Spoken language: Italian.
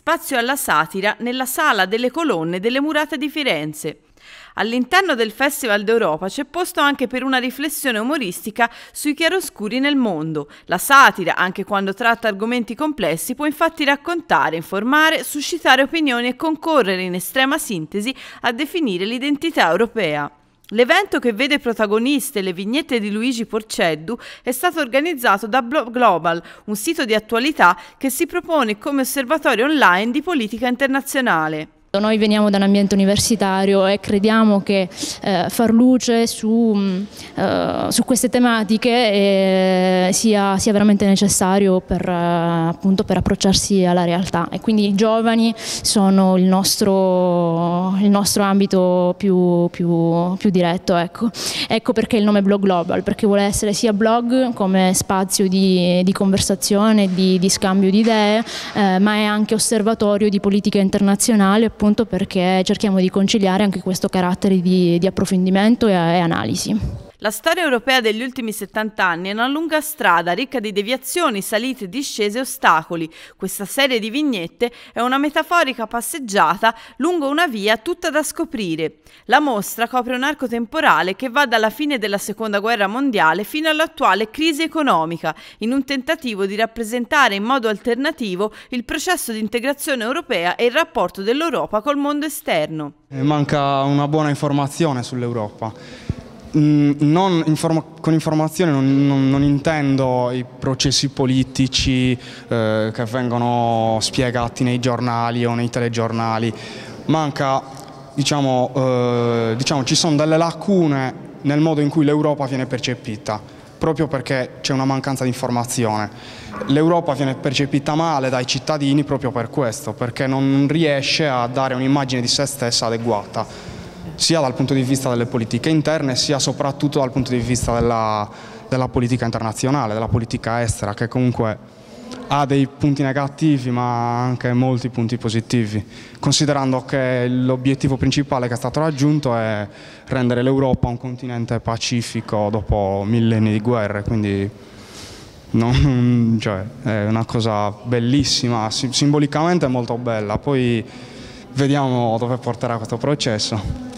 Spazio alla satira nella sala delle colonne delle murate di Firenze. All'interno del Festival d'Europa c'è posto anche per una riflessione umoristica sui chiaroscuri nel mondo. La satira, anche quando tratta argomenti complessi, può infatti raccontare, informare, suscitare opinioni e concorrere in estrema sintesi a definire l'identità europea. L'evento che vede protagoniste le vignette di Luigi Porceddu è stato organizzato da Blog Global, un sito di attualità che si propone come osservatorio online di politica internazionale. Noi veniamo da un ambiente universitario e crediamo che eh, far luce su, mm, eh, su queste tematiche eh, sia, sia, veramente necessario per, eh, appunto, per, approcciarsi alla realtà e quindi i giovani sono il nostro, il nostro ambito più, più, più diretto. Ecco. ecco. perché il nome Blog Global, perché vuole essere sia blog come spazio di, di conversazione, di, di, scambio di idee, eh, ma è anche osservatorio di politica internazionale appunto perché cerchiamo di conciliare anche questo carattere di, di approfondimento e, e analisi. La storia europea degli ultimi 70 anni è una lunga strada ricca di deviazioni, salite, discese e ostacoli. Questa serie di vignette è una metaforica passeggiata lungo una via tutta da scoprire. La mostra copre un arco temporale che va dalla fine della Seconda Guerra Mondiale fino all'attuale crisi economica, in un tentativo di rappresentare in modo alternativo il processo di integrazione europea e il rapporto dell'Europa col mondo esterno. Manca una buona informazione sull'Europa informa con informazione non, non, non, intendo i processi politici eh, che vengono spiegati nei giornali o nei telegiornali, manca, diciamo, eh, diciamo ci sono delle lacune nel modo in cui l'Europa viene percepita, proprio perché c'è una mancanza di informazione. L'Europa viene percepita male dai cittadini proprio per questo, perché non riesce a dare un'immagine di se stessa adeguata sia dal punto di vista delle politiche interne sia soprattutto dal punto di vista della, della politica internazionale, della politica estera che comunque ha dei punti negativi ma anche molti punti positivi, considerando che l'obiettivo principale che è stato raggiunto è rendere l'Europa un continente pacifico dopo millenni di guerre, quindi non, cioè, è una cosa bellissima, simbolicamente molto bella, poi vediamo dove porterà questo processo.